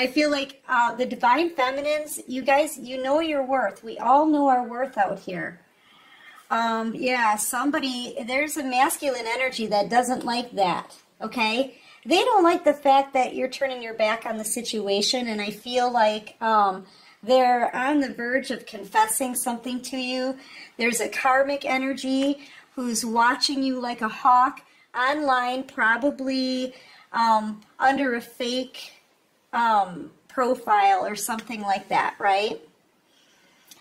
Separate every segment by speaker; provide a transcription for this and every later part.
Speaker 1: I feel like uh, the divine feminines, you guys, you know your worth. We all know our worth out here. Um, yeah, somebody, there's a masculine energy that doesn't like that, okay? They don't like the fact that you're turning your back on the situation, and I feel like um, they're on the verge of confessing something to you. There's a karmic energy who's watching you like a hawk online, probably um, under a fake um, profile or something like that, right?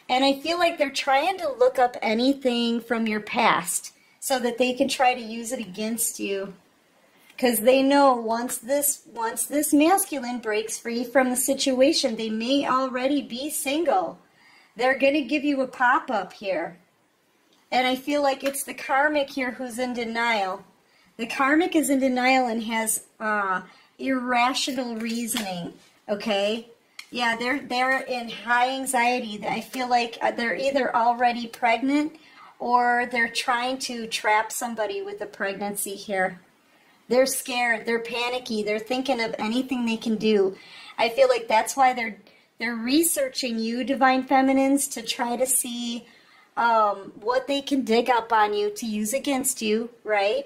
Speaker 1: And I feel like they're trying to look up anything from your past so that they can try to use it against you. Because they know once this once this masculine breaks free from the situation, they may already be single. They're going to give you a pop-up here. And I feel like it's the karmic here who's in denial. The karmic is in denial and has uh, irrational reasoning, okay? Yeah, they're they're in high anxiety. I feel like uh, they're either already pregnant or they're trying to trap somebody with a pregnancy here. They're scared, they're panicky, they're thinking of anything they can do. I feel like that's why they're they're researching you, divine feminines, to try to see um, what they can dig up on you to use against you, right?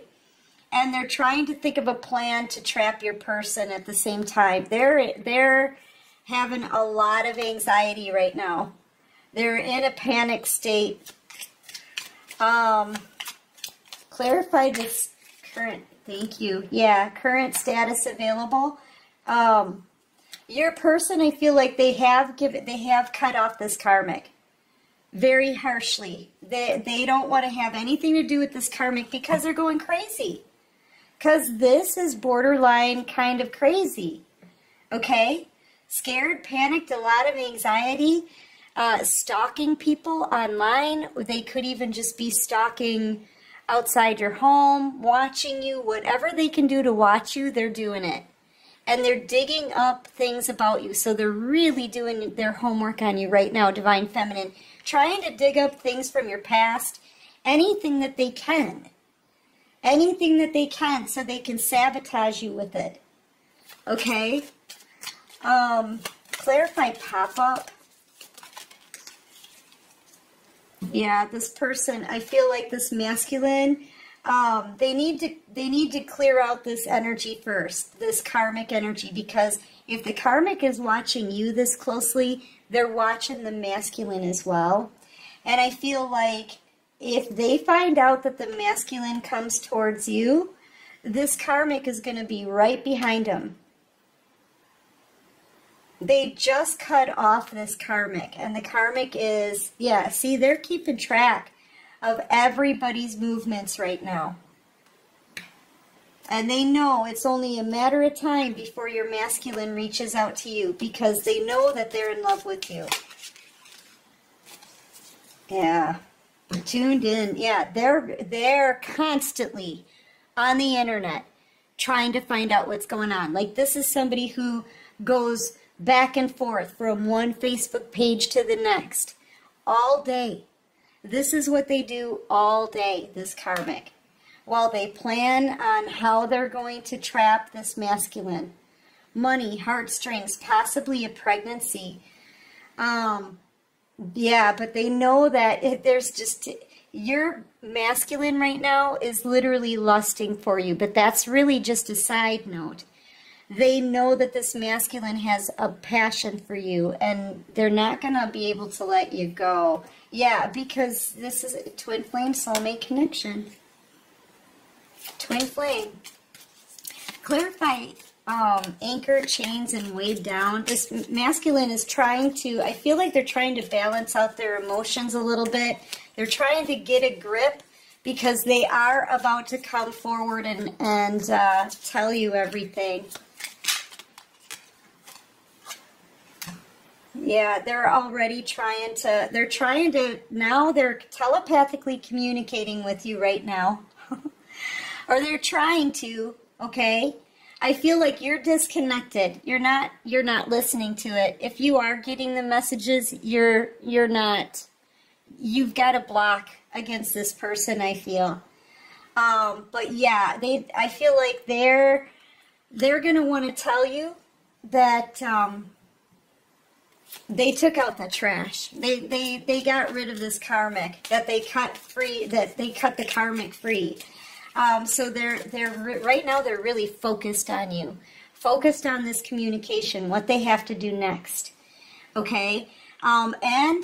Speaker 1: And they're trying to think of a plan to trap your person at the same time. They're they're having a lot of anxiety right now. They're in a panic state. Um, clarify this current, thank you. Yeah, current status available. Um, your person, I feel like they have given, they have cut off this karmic very harshly. They, they don't want to have anything to do with this karmic because they're going crazy. Because this is borderline kind of crazy. Okay? scared, panicked, a lot of anxiety, uh, stalking people online. They could even just be stalking outside your home, watching you, whatever they can do to watch you, they're doing it. And they're digging up things about you. So they're really doing their homework on you right now, Divine Feminine. Trying to dig up things from your past, anything that they can. Anything that they can so they can sabotage you with it. Okay? Um, clarify pop-up. Yeah, this person, I feel like this masculine, um, they need to they need to clear out this energy first, this karmic energy, because if the karmic is watching you this closely, they're watching the masculine as well. And I feel like if they find out that the masculine comes towards you, this karmic is going to be right behind them they just cut off this karmic and the karmic is yeah see they're keeping track of everybody's movements right now. And they know it's only a matter of time before your masculine reaches out to you because they know that they're in love with you. Yeah tuned in yeah they're they're constantly on the internet trying to find out what's going on like this is somebody who goes back and forth from one Facebook page to the next all day. This is what they do all day, this karmic, while they plan on how they're going to trap this masculine. Money, heartstrings, possibly a pregnancy. Um, yeah, but they know that there's just your masculine right now is literally lusting for you, but that's really just a side note they know that this masculine has a passion for you and they're not going to be able to let you go. Yeah, because this is a twin flame soulmate connection. Twin flame. Clarify um, anchor, chains, and weighed down. This masculine is trying to, I feel like they're trying to balance out their emotions a little bit. They're trying to get a grip because they are about to come forward and, and uh, tell you everything. Yeah, they're already trying to, they're trying to, now they're telepathically communicating with you right now. or they're trying to, okay? I feel like you're disconnected. You're not you're not listening to it. If you are getting the messages, you're you're not you've got a block against this person, I feel. Um, but yeah, they I feel like they're they're going to want to tell you that um, they took out the trash. They they they got rid of this karmic that they cut free. That they cut the karmic free. Um, so they're they're right now they're really focused on you, focused on this communication, what they have to do next. Okay, um, and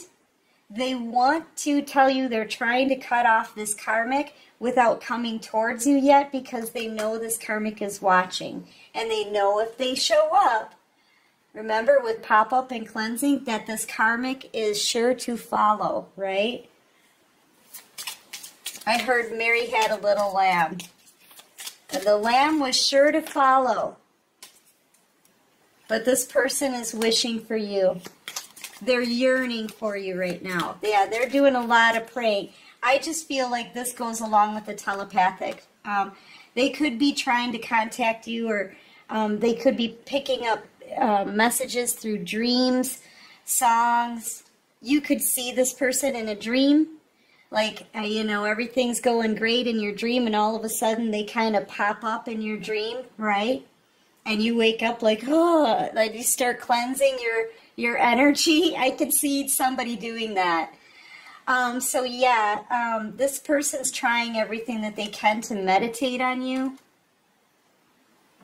Speaker 1: they want to tell you they're trying to cut off this karmic without coming towards you yet because they know this karmic is watching. And they know if they show up remember with pop-up and cleansing that this karmic is sure to follow right i heard mary had a little lamb and the lamb was sure to follow but this person is wishing for you they're yearning for you right now. Yeah, they're doing a lot of praying. I just feel like this goes along with the telepathic. Um, they could be trying to contact you, or um, they could be picking up uh, messages through dreams, songs. You could see this person in a dream. Like, uh, you know, everything's going great in your dream, and all of a sudden they kind of pop up in your dream, right? And you wake up like, oh, like you start cleansing your your energy. I could see somebody doing that. Um, so yeah, um, this person's trying everything that they can to meditate on you.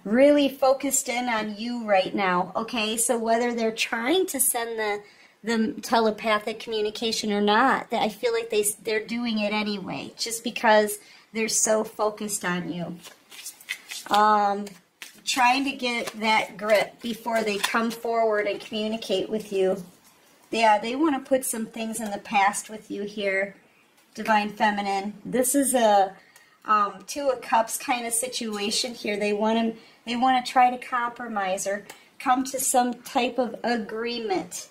Speaker 1: Really focused in on you right now. Okay, so whether they're trying to send the the telepathic communication or not, that I feel like they they're doing it anyway, just because they're so focused on you. Um, trying to get that grip before they come forward and communicate with you. Yeah, they want to put some things in the past with you here, Divine Feminine. This is a um, two of cups kind of situation here. They want to they want to try to compromise or come to some type of agreement.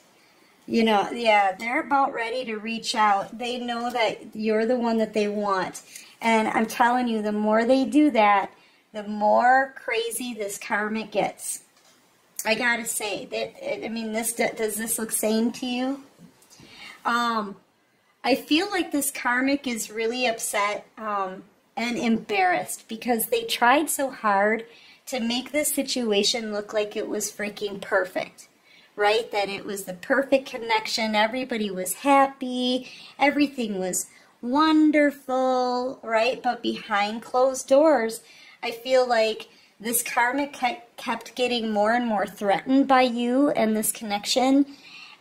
Speaker 1: You know, yeah, they're about ready to reach out. They know that you're the one that they want. And I'm telling you, the more they do that, the more crazy this karmic gets. I gotta say that I mean this does this look sane to you? Um, I feel like this karmic is really upset um, and embarrassed because they tried so hard to make this situation look like it was freaking perfect, right? That it was the perfect connection. Everybody was happy. Everything was wonderful, right? But behind closed doors, I feel like this karmic kept getting more and more threatened by you and this connection.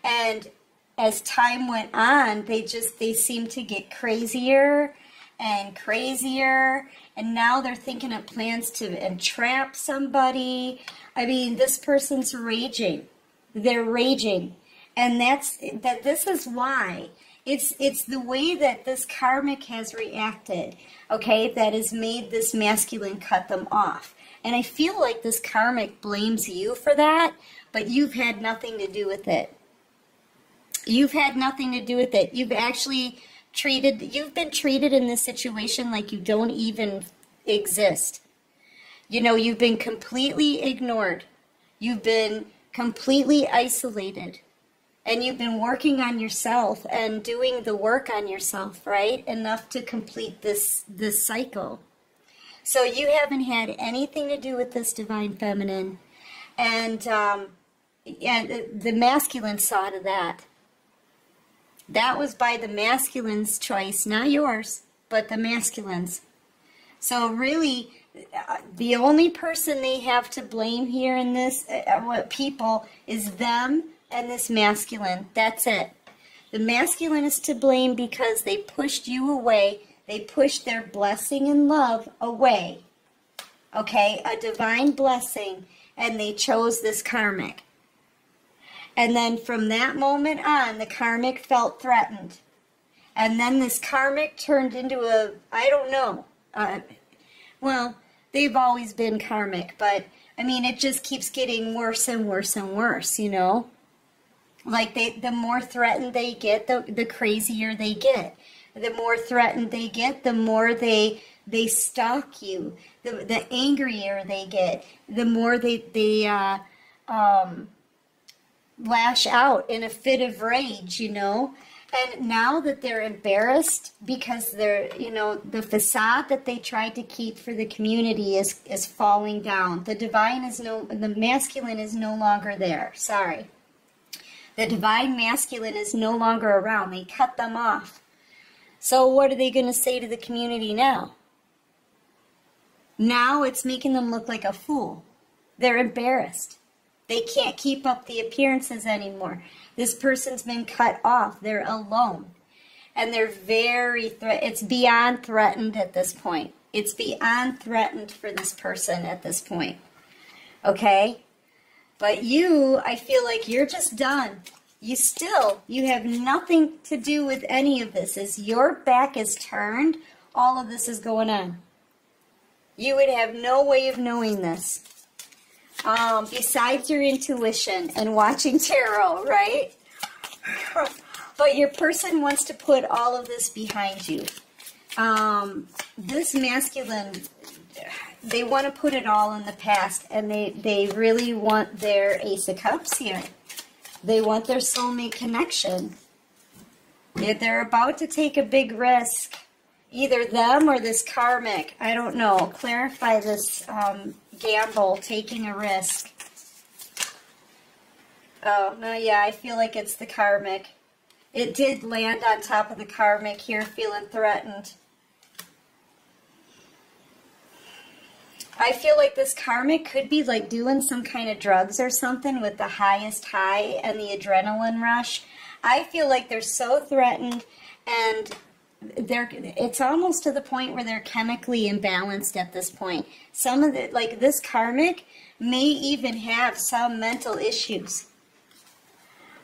Speaker 1: And as time went on, they just, they seemed to get crazier and crazier. And now they're thinking of plans to entrap somebody. I mean, this person's raging. They're raging. And that's, that this is why it's it's the way that this karmic has reacted, okay, that has made this masculine cut them off. And I feel like this karmic blames you for that, but you've had nothing to do with it. You've had nothing to do with it. You've actually treated you've been treated in this situation like you don't even exist. You know, you've been completely ignored. You've been completely isolated. And you've been working on yourself and doing the work on yourself right? Enough to complete this this cycle. So you haven't had anything to do with this divine feminine. And um, and the masculine saw to that. That was by the masculine's choice not yours but the masculine's. So really the only person they have to blame here in this uh, what people is them and this masculine. That's it. The masculine is to blame because they pushed you away. They pushed their blessing and love away. Okay, a divine blessing, and they chose this karmic. And then from that moment on, the karmic felt threatened. And then this karmic turned into a, I don't know, uh, well, they've always been karmic, but I mean, it just keeps getting worse and worse and worse, you know? Like they, the more threatened they get, the, the crazier they get. The more threatened they get, the more they they stalk you. The the angrier they get, the more they they uh, um, lash out in a fit of rage. You know, and now that they're embarrassed because they're you know the facade that they tried to keep for the community is is falling down. The divine is no the masculine is no longer there. Sorry. The divine masculine is no longer around. They cut them off. So what are they going to say to the community now? Now it's making them look like a fool. They're embarrassed. They can't keep up the appearances anymore this person's been cut off. They're alone. And they're very, it's beyond threatened at this point. It's beyond threatened for this person at this point. Okay? But you, I feel like you're just done. You still, you have nothing to do with any of this. As your back is turned, all of this is going on. You would have no way of knowing this um, besides your intuition and watching tarot, right? but your person wants to put all of this behind you. Um, this masculine, they want to put it all in the past, and they, they really want their Ace of Cups here. They want their soulmate connection. They're about to take a big risk. Either them or this karmic. I don't know. Clarify this um, gamble, taking a risk. Oh, no, yeah, I feel like it's the karmic. It did land on top of the karmic here, feeling threatened. I feel like this karmic could be like doing some kind of drugs or something with the highest high and the adrenaline rush. I feel like they're so threatened and they're it's almost to the point where they're chemically imbalanced at this point. Some of the like this karmic may even have some mental issues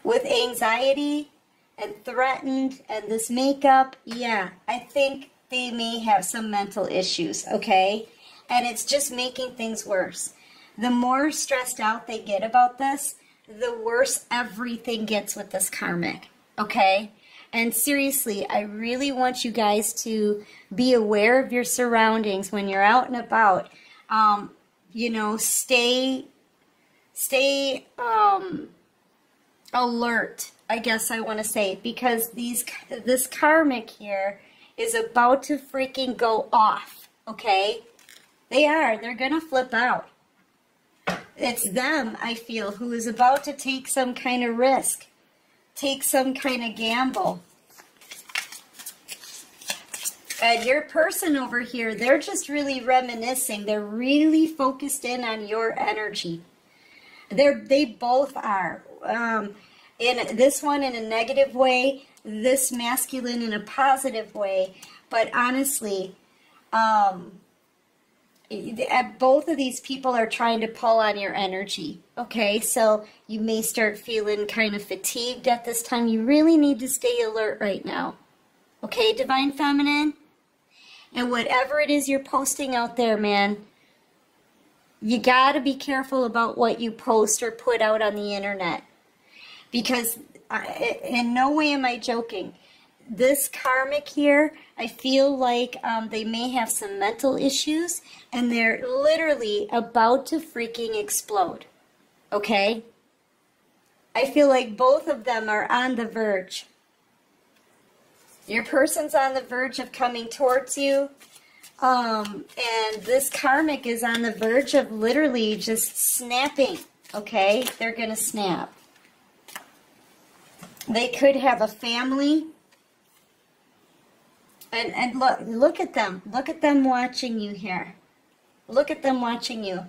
Speaker 1: with anxiety and threatened and this makeup. Yeah, I think they may have some mental issues, okay? And it's just making things worse. The more stressed out they get about this, the worse everything gets with this karmic, okay? And seriously, I really want you guys to be aware of your surroundings when you're out and about. Um, you know, stay, stay um, alert. I guess I want to say because these this karmic here is about to freaking go off. Okay, they are. They're gonna flip out. It's them, I feel, who is about to take some kind of risk take some kind of gamble. And your person over here, they're just really reminiscing. They're really focused in on your energy. They're, they both are. Um, in this one in a negative way, this masculine in a positive way. But honestly, um, Uh, both of these people are trying to pull on your energy. Okay, so you may start feeling kind of fatigued at this time. You really need to stay alert right now. Okay, Divine Feminine? And whatever it is you're posting out there, man, you got to be careful about what you post or put out on the internet. Because I, in no way am I joking this karmic here, I feel like um, they may have some mental issues and they're literally about to freaking explode. Okay? I feel like both of them are on the verge. Your person's on the verge of coming towards you. Um, and this karmic is on the verge of literally just snapping. Okay? They're going to snap. They could have a family and and look look at them. Look at them watching you here. Look at them watching you.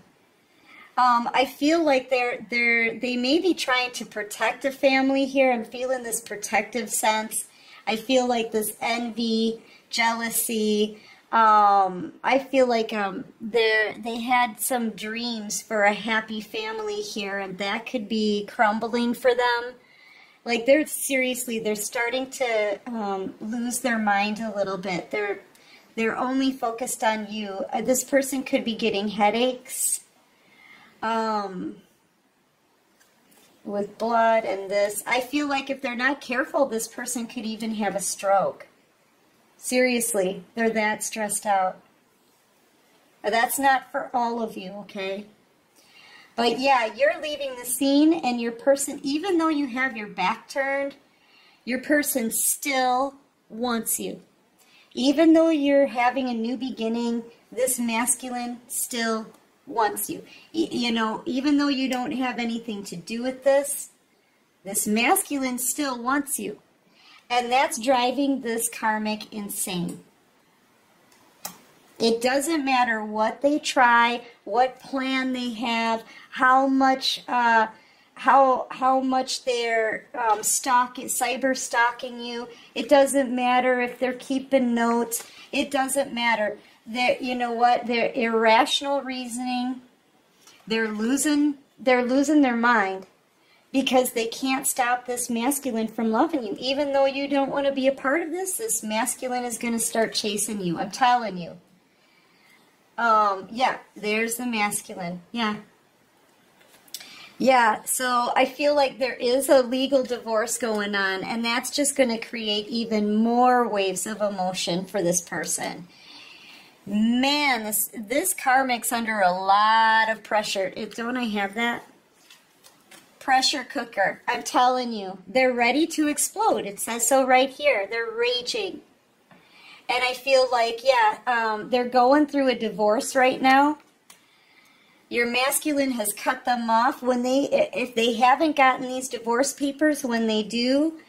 Speaker 1: Um, I feel like they're they're they may be trying to protect a family here. I'm feeling this protective sense. I feel like this envy, jealousy. Um, I feel like um, they they had some dreams for a happy family here, and that could be crumbling for them like they're seriously they're starting to um, lose their mind a little bit. They're they're only focused on you. Uh, this person could be getting headaches um, with blood and this. I feel like if they're not careful this person could even have a stroke. Seriously they're that stressed out. That's not for all of you okay but yeah, you're leaving the scene and your person, even though you have your back turned, your person still wants you. Even though you're having a new beginning, this masculine still wants you. you know, even though you don't have anything to do with this, this masculine still wants you. And that's driving this karmic insane. It doesn't matter what they try, what plan they have, how much uh, how how much they're um, stalking, cyber stalking you. It doesn't matter if they're keeping notes. It doesn't matter. That you know what? Their irrational reasoning. They're losing. They're losing their mind because they can't stop this masculine from loving you. Even though you don't want to be a part of this, this masculine is going to start chasing you. I'm telling you. Um, yeah, there's the masculine. Yeah, yeah, so I feel like there is a legal divorce going on, and that's just going to create even more waves of emotion for this person. Man, this this karmic's under a lot of pressure. It, don't I have that? Pressure cooker. I'm telling you, they're ready to explode. It says so right here. They're raging. And I feel like, yeah, um, they're going through a divorce right now. Your masculine has cut them off. When they if they haven't gotten these divorce papers when they do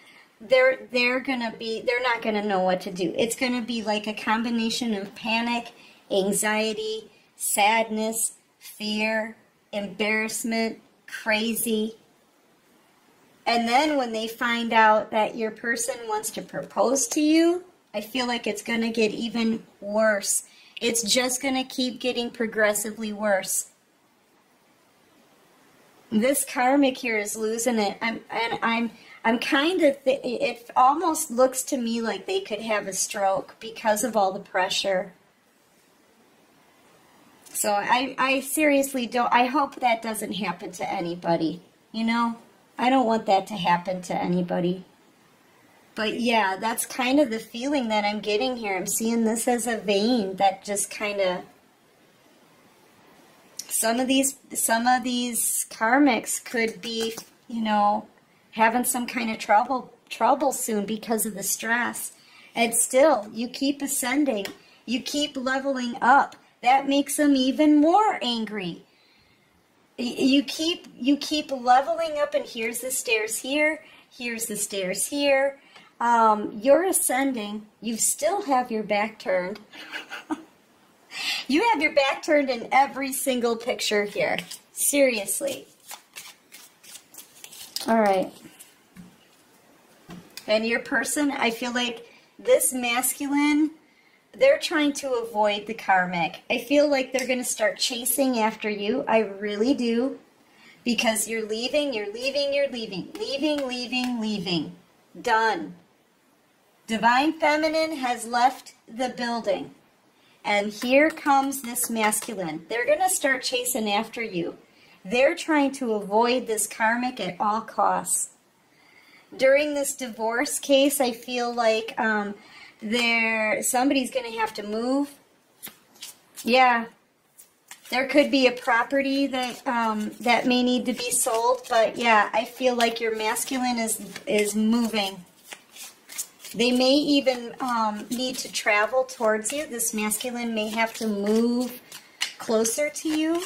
Speaker 1: they're they're gonna be they're not gonna know what to do. It's gonna be like a combination of panic anxiety sadness fear embarrassment crazy. And then when they find out that your person wants to propose to you i feel like it's gonna get even worse it's just gonna keep getting progressively worse this karmic here is losing it. I'm and I'm I'm kind of it almost looks to me like they could have a stroke because of all the pressure. So I I seriously don't I hope that doesn't happen to anybody. You know? I don't want that to happen to anybody. But yeah, that's kind of the feeling that I'm getting here. I'm seeing this as a vein that just kind of some of these some of these karmics could be, you know, having some kind of trouble trouble soon because of the stress. And still, you keep ascending. You keep leveling up. That makes them even more angry. You keep you keep leveling up and here's the stairs here, here's the stairs here. Um, you're ascending. You still have your back turned. You have your back turned in every single picture here. Seriously. All right. And your person, I feel like this masculine, they're trying to avoid the karmic. I feel like they're going to start chasing after you. I really do. Because you're leaving, you're leaving, you're leaving. Leaving, leaving, leaving. Done. Divine Feminine has left the building. And here comes this masculine. They're going to start chasing after you. They're trying to avoid this karmic at all costs. During this divorce case, I feel like um, there somebody's going to have to move. Yeah, there could be a property that um, that may need to be sold, but yeah, I feel like your masculine is is moving. They may even um, need to travel towards you. This masculine may have to move closer to you.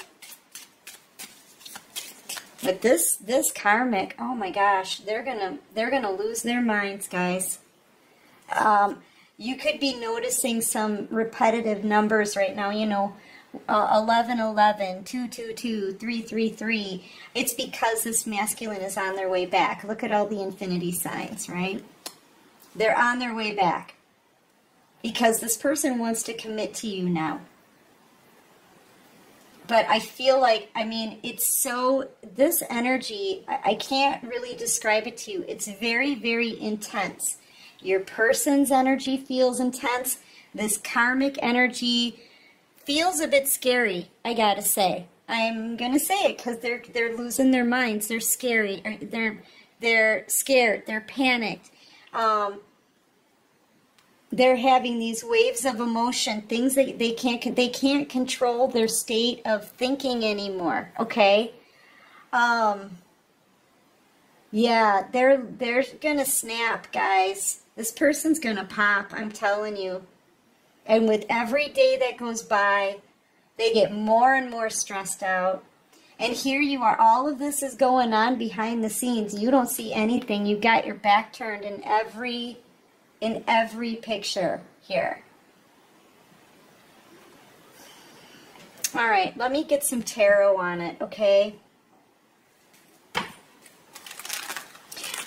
Speaker 1: But this this karmic, oh my gosh, they're gonna they're gonna lose their minds, guys. Um, you could be noticing some repetitive numbers right now. You know, uh, 11, 11, 2, 2, 2, 3, 3, 3. It's because this masculine is on their way back. Look at all the infinity signs, right? They're on their way back because this person wants to commit to you now. But I feel like, I mean, it's so, this energy, I, I can't really describe it to you. It's very, very intense. Your person's energy feels intense. This karmic energy feels a bit scary, I gotta say. I'm gonna say it because they're they're losing their minds. They're scary. Er, they're they're scared. They're panicked um, they're having these waves of emotion, things that they can't they can't control their state of thinking anymore. Okay, um, Yeah, they're they're gonna snap, guys. This person's gonna pop, I'm telling you. And with every day that goes by, they get more and more stressed out. And here you are, all of this is going on behind the scenes. You don't see anything. You got your back turned in every in every picture here. All right, let me get some tarot on it, okay?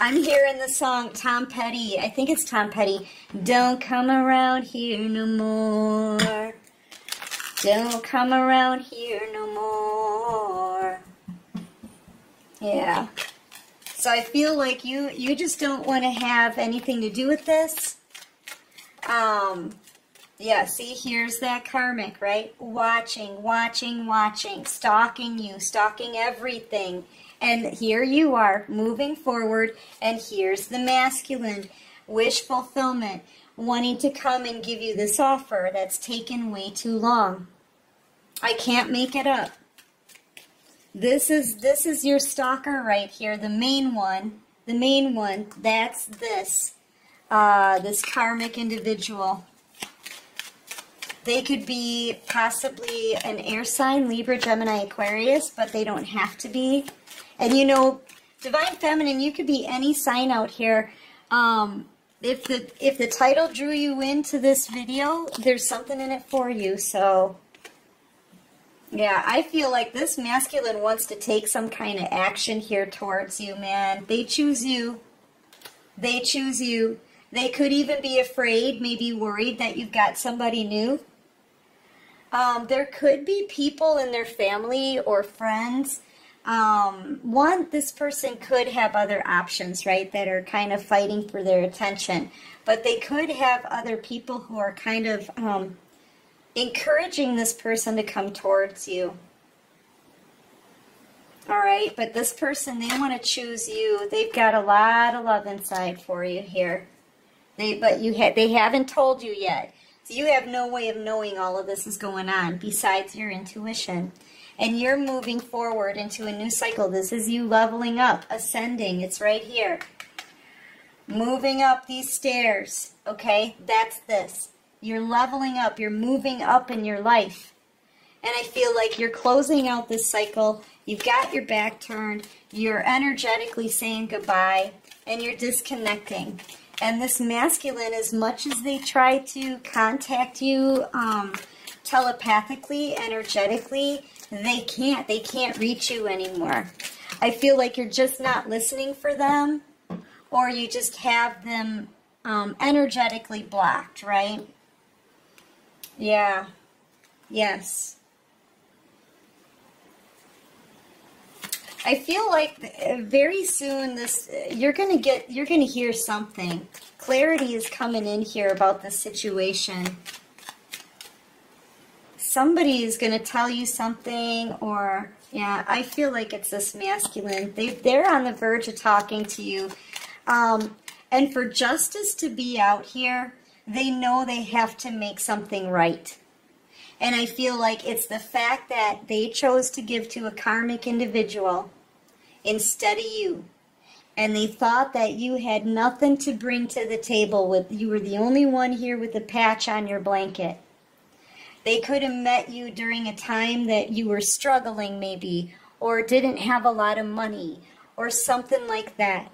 Speaker 1: I'm hearing the song Tom Petty. I think it's Tom Petty. Don't come around here no more. Don't come around here no more. Yeah. So I feel like you you just don't want to have anything to do with this. Um yeah, see here's that karmic, right? Watching, watching, watching, stalking you, stalking everything. And here you are moving forward, and here's the masculine wish fulfillment, wanting to come and give you this offer that's taken way too long. I can't make it up. This is this is your stalker right here, the main one. The main one, that's this. Uh, this karmic individual. They could be possibly an air sign, Libra, Gemini, Aquarius, but they don't have to be. And you know, Divine Feminine, you could be any sign out here. Um, if the if the title drew you into this video, there's something in it for you. So, yeah, I feel like this masculine wants to take some kind of action here towards you, man. They choose you. They choose you. They could even be afraid, maybe worried that you've got somebody new. Um, there could be people in their family or friends um, one, this person could have other options, right, that are kind of fighting for their attention. But they could have other people who are kind of um, encouraging this person to come towards you. All right, but this person, they want to choose you. They've got a lot of love inside for you here. They, but you ha they haven't told you yet. So you have no way of knowing all of this is going on besides your intuition and you're moving forward into a new cycle. This is you leveling up, ascending. It's right here. Moving up these stairs, okay? That's this. You're leveling up. You're moving up in your life. And I feel like you're closing out this cycle. You've got your back turned. You're energetically saying goodbye. And you're disconnecting. And this masculine, as much as they try to contact you um, telepathically, energetically, they can't. They can't reach you anymore. I feel like you're just not listening for them, or you just have them um, energetically blocked, right? Yeah. Yes. I feel like very soon this you're going to get you're going to hear something. Clarity is coming in here about the situation somebody is going to tell you something or yeah i feel like it's this masculine they, they're on the verge of talking to you um, and for justice to be out here they know they have to make something right. And i feel like it's the fact that they chose to give to a karmic individual instead of you. And they thought that you had nothing to bring to the table with you were the only one here with a patch on your blanket. They could have met you during a time that you were struggling, maybe, or didn't have a lot of money, or something like that.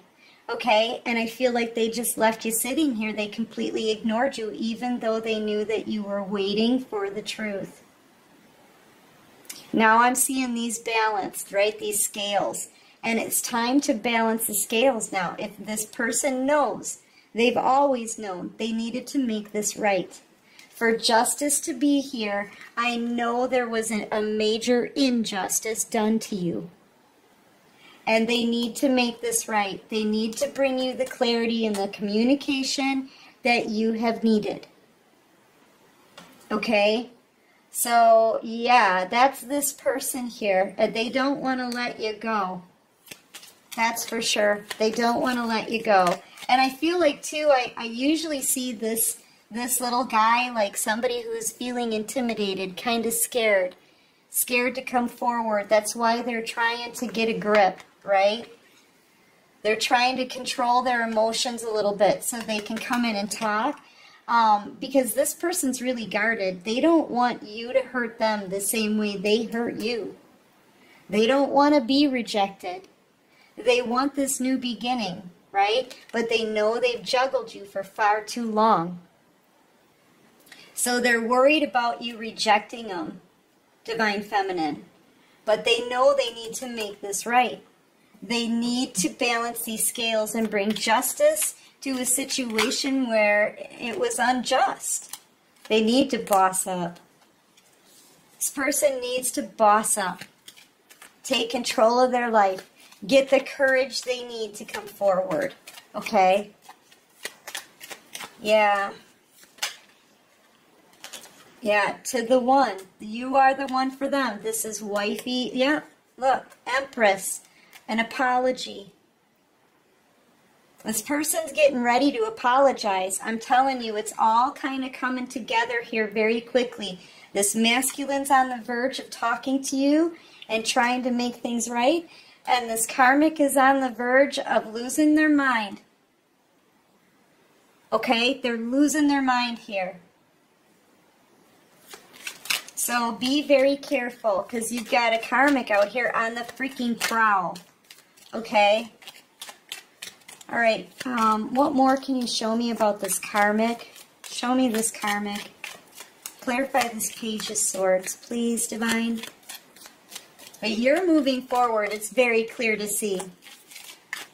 Speaker 1: Okay? And I feel like they just left you sitting here. They completely ignored you, even though they knew that you were waiting for the truth. Now I'm seeing these balanced, right? These scales. And it's time to balance the scales now. If this person knows, they've always known, they needed to make this right for justice to be here, I know there was a major injustice done to you. And they need to make this right. They need to bring you the clarity and the communication that you have needed. Okay? So, yeah, that's this person here. They don't want to let you go. That's for sure. They don't want to let you go. And I feel like, too, I, I usually see this this little guy like somebody who's feeling intimidated, kind of scared, scared to come forward. That's why they're trying to get a grip, right? They're trying to control their emotions a little bit so they can come in and talk. Um, because this person's really guarded. They don't want you to hurt them the same way they hurt you. They don't want to be rejected. They want this new beginning, right? But they know they've juggled you for far too long. So they're worried about you rejecting them, Divine Feminine. But they know they need to make this right. They need to balance these scales and bring justice to a situation where it was unjust. They need to boss up. This person needs to boss up, take control of their life, get the courage they need to come forward. Okay? Yeah. Yeah, to the one. You are the one for them. This is wifey. Yeah, look, Empress. An apology. This person's getting ready to apologize. I'm telling you, it's all kind of coming together here very quickly. This masculine's on the verge of talking to you and trying to make things right. And this karmic is on the verge of losing their mind. Okay? They're losing their mind here. So be very careful because you've got a karmic out here on the freaking prowl. Okay? Alright, um, what more can you show me about this karmic? Show me this karmic. Clarify this page of swords, please, Divine. But you're moving forward. It's very clear to see.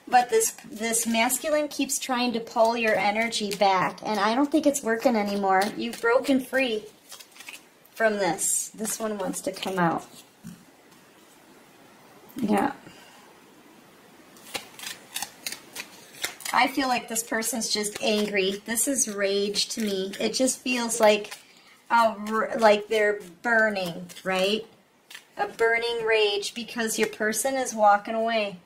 Speaker 1: But this this masculine keeps trying to pull your energy back, and I don't think it's working anymore. You've broken free from this. This one wants to come out. Yeah. I feel like this person's just angry. This is rage to me. It just feels like a, like they're burning, right? A burning rage because your person is walking away.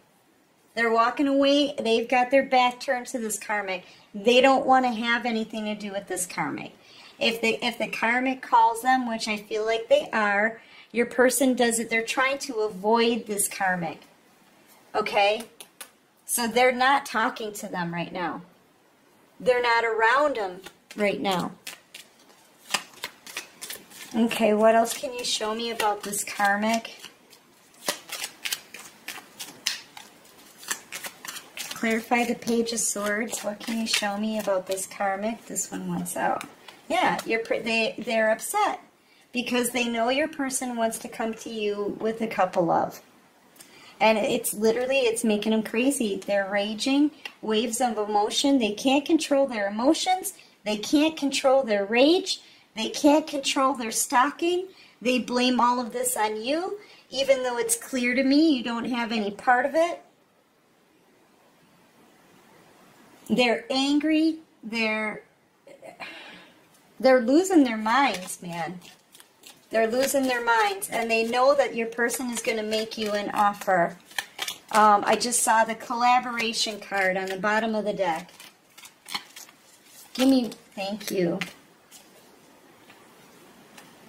Speaker 1: They're walking away. They've got their back turned to this karmic. They don't want to have anything to do with this karmic. If the if the karmic calls them, which I feel like they are, your person does it. They're trying to avoid this karmic. Okay? So they're not talking to them right now. They're not around them right now. Okay, what else can you show me about this karmic? Clarify the Page of Swords. What can you show me about this karmic? This one wants out. Yeah, you're they they're upset because they know your person wants to come to you with a cup of love. And it's literally it's making them crazy. They're raging, waves of emotion. They can't control their emotions. They can't control their rage. They can't control their stalking. They blame all of this on you, even though it's clear to me you don't have any part of it. They're angry. They're they're losing their minds, man. They're losing their minds, and they know that your person is going to make you an offer. Um, I just saw the collaboration card on the bottom of the deck. Give me, thank you.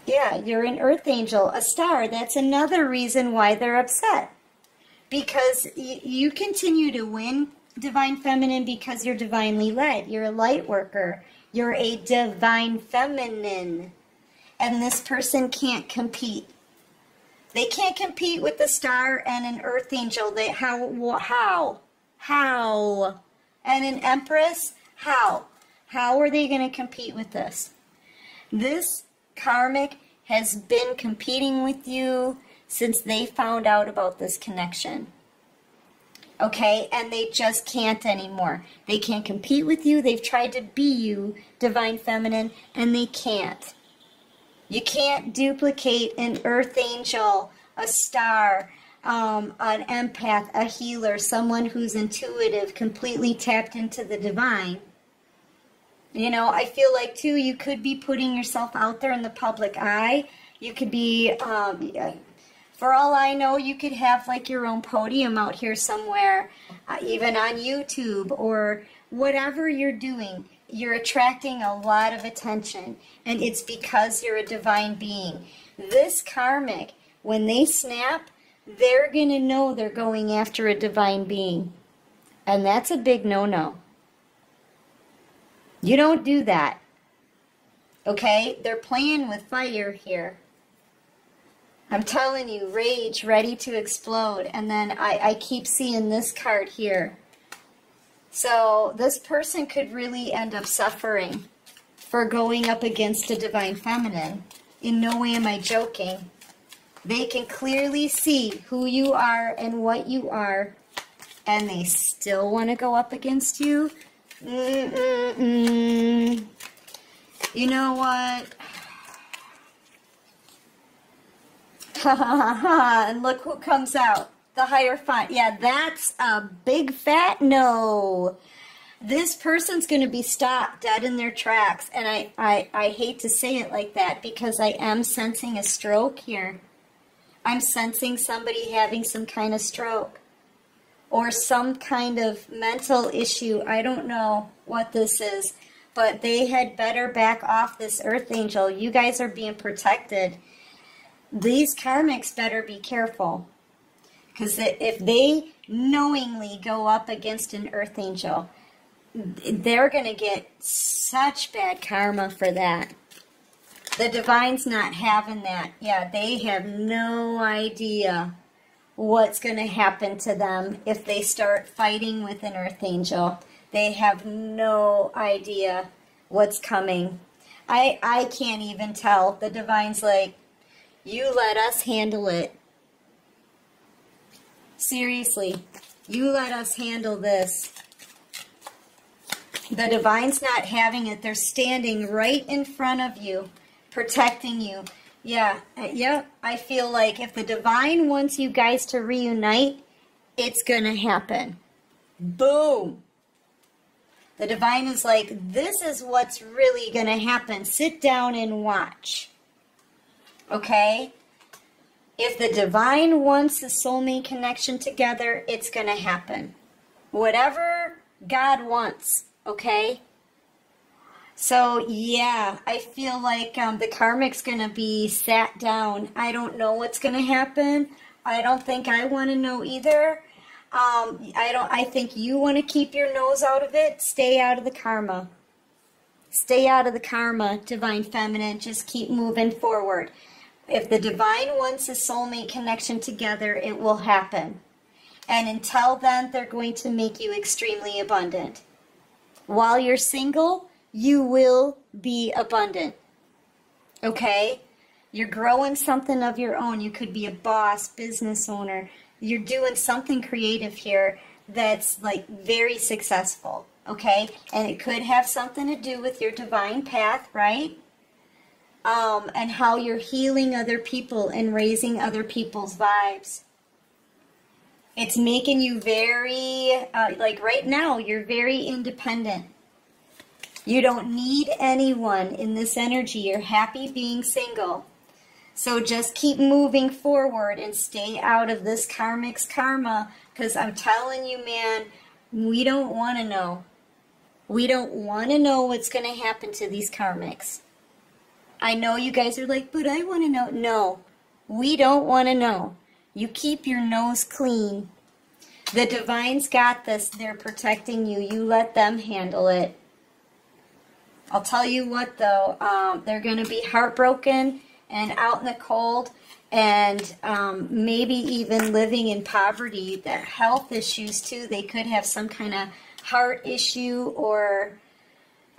Speaker 1: Yeah, you're an earth angel, a star. That's another reason why they're upset. Because you continue to win divine feminine because you're divinely led. You're a light worker. You're a divine feminine. And this person can't compete. They can't compete with the star and an earth angel. They how how how and an empress how how are they going to compete with this? This karmic has been competing with you since they found out about this connection okay? And they just can't anymore. They can't compete with you. They've tried to be you, Divine Feminine, and they can't. You can't duplicate an earth angel, a star, um, an empath, a healer, someone who's intuitive, completely tapped into the divine. You know, I feel like, too, you could be putting yourself out there in the public eye. You could be um, for all I know, you could have like your own podium out here somewhere, uh, even on YouTube or whatever you're doing. You're attracting a lot of attention, and it's because you're a divine being. This karmic, when they snap, they're going to know they're going after a divine being. And that's a big no no. You don't do that. Okay? They're playing with fire here. I'm telling you, rage ready to explode. And then I, I keep seeing this card here. So this person could really end up suffering for going up against a divine feminine. In no way am I joking. They can clearly see who you are and what you are, and they still want to go up against you. Mm -mm -mm. You know what? and look who comes out. The Hierophant. Yeah, that's a big fat no. This person's going to be stopped dead in their tracks. And I, I, I hate to say it like that because I am sensing a stroke here. I'm sensing somebody having some kind of stroke or some kind of mental issue. I don't know what this is, but they had better back off this earth angel. You guys are being protected these karmics better be careful. Because if they knowingly go up against an earth angel, they're going to get such bad karma for that. The divine's not having that. Yeah, they have no idea what's going to happen to them if they start fighting with an earth angel. They have no idea what's coming. I I can't even tell. The divine's like, you let us handle it. Seriously, you let us handle this. The divine's not having it. They're standing right in front of you, protecting you. Yeah, uh, yeah, I feel like if the divine wants you guys to reunite, it's going to happen. Boom. The divine is like, this is what's really going to happen. Sit down and watch. Okay? If the divine wants a soulmate connection together, it's going to happen. Whatever God wants, okay? So, yeah, I feel like um, the karmic's going to be sat down. I don't know what's going to happen. I don't think I want to know either. Um, I don't. I think you want to keep your nose out of it. Stay out of the karma. Stay out of the karma, divine feminine. Just keep moving forward. If the divine wants a soulmate connection together, it will happen. And until then, they're going to make you extremely abundant. While you're single, you will be abundant. Okay? You're growing something of your own. You could be a boss, business owner. You're doing something creative here that's like very successful. Okay? And it could have something to do with your divine path, right? Um, and how you're healing other people and raising other people's vibes. It's making you very, uh, like right now, you're very independent. You don't need anyone in this energy. You're happy being single. So just keep moving forward and stay out of this karmic's karma because I'm telling you, man, we don't want to know. We don't want to know what's going to happen to these karmics. I know you guys are like, but I want to know. No, we don't want to know. You keep your nose clean. The divine's got this. They're protecting you. You let them handle it. I'll tell you what, though. Um, they're going to be heartbroken and out in the cold and um, maybe even living in poverty. The health issues, too. They could have some kind of heart issue or...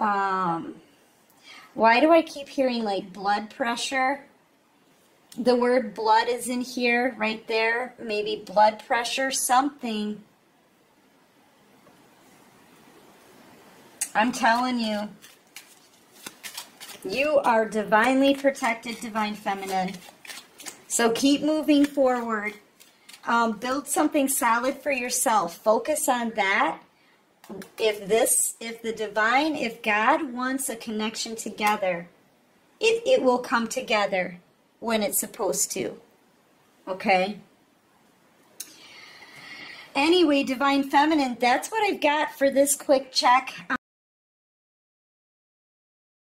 Speaker 1: Um, why do I keep hearing like blood pressure? The word blood is in here, right there. Maybe blood pressure, something. I'm telling you, you are divinely protected, divine feminine. So keep moving forward. Um, build something solid for yourself. Focus on that if this, if the divine, if God wants a connection together, it, it will come together when it's supposed to. Okay? Anyway, Divine Feminine, that's what I've got for this quick check.